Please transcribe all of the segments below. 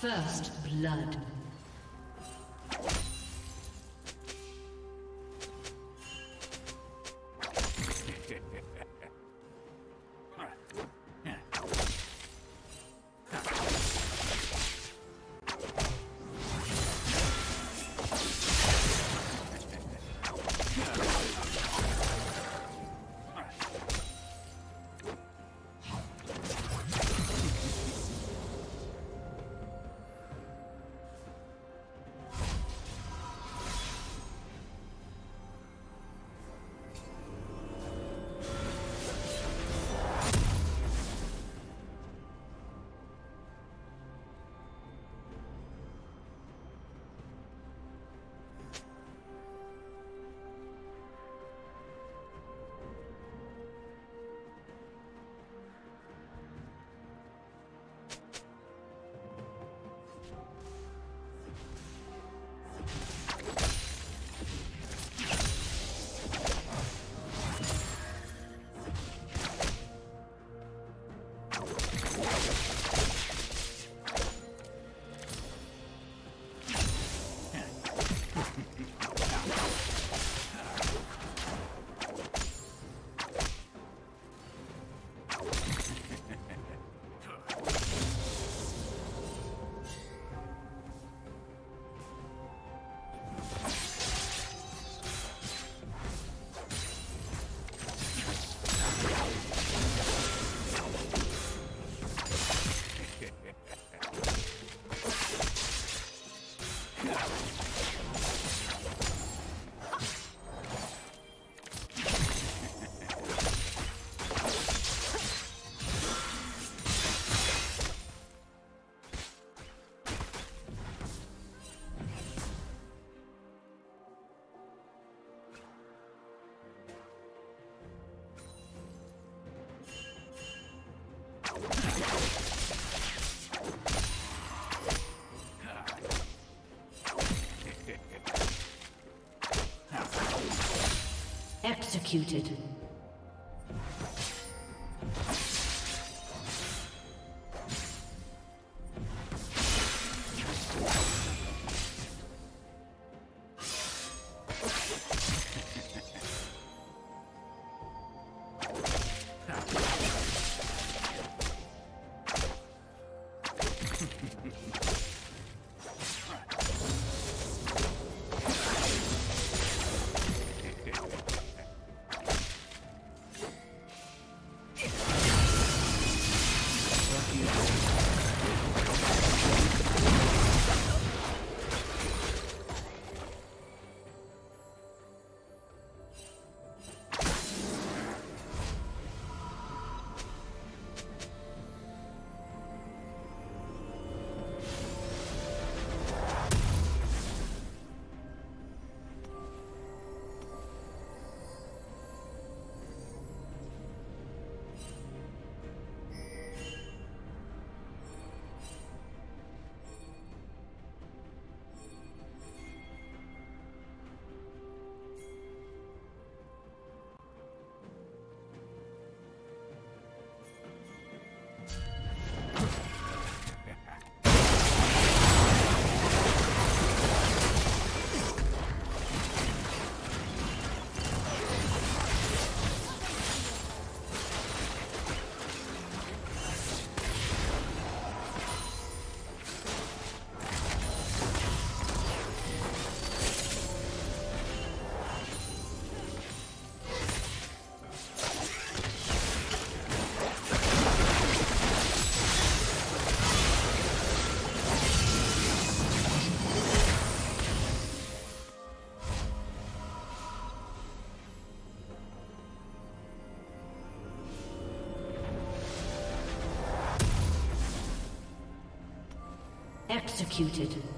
First blood. Executed. Executed.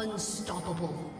Unstoppable.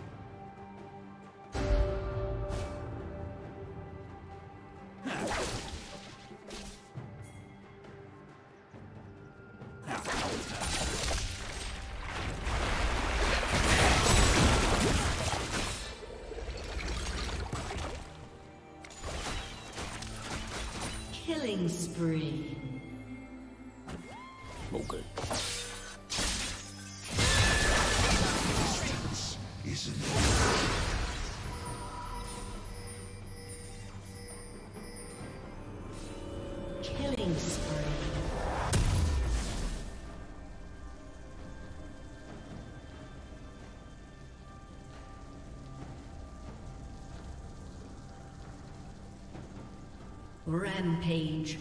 Rampage.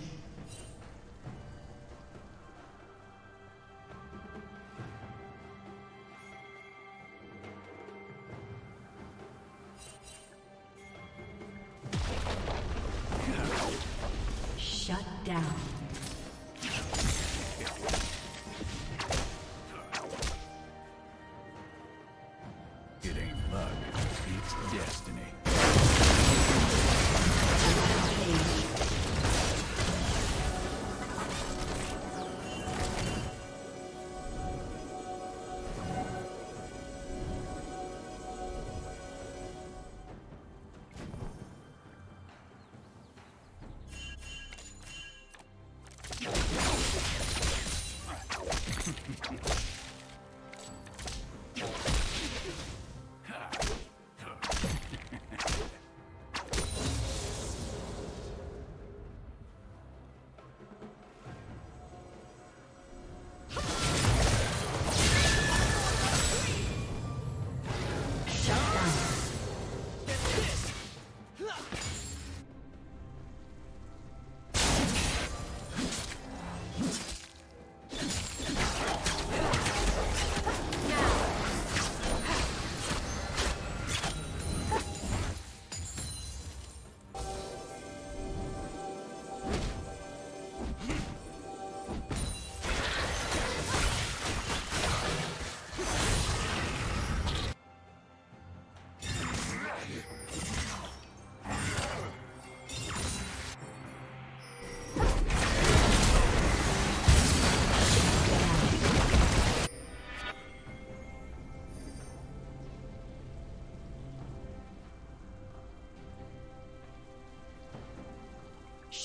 Shut down. It ain't luck. It's destiny.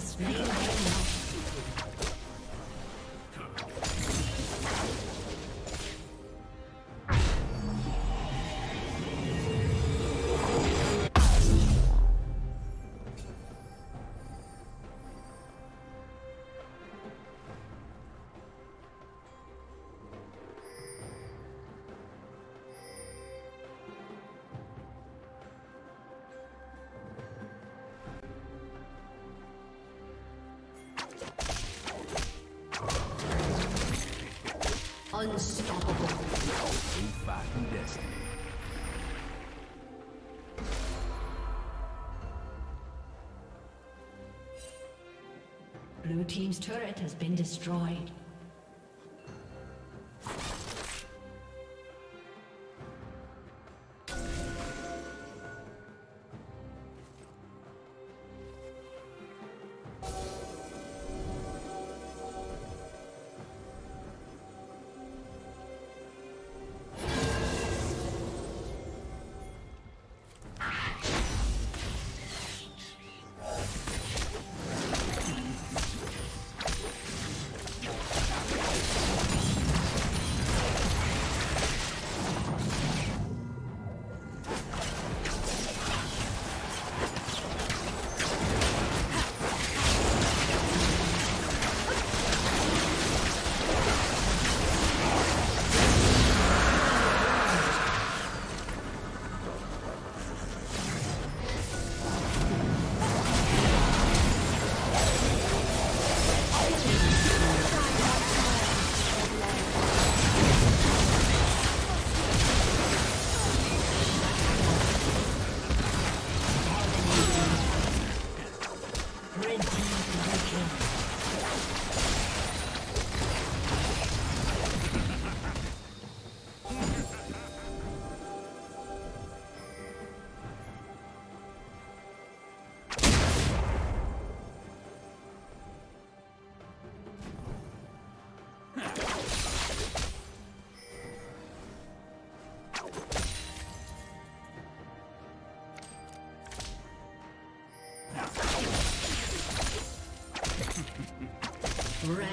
Slain Unstoppable. Destiny. Blue team's turret has been destroyed.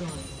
Destroyed.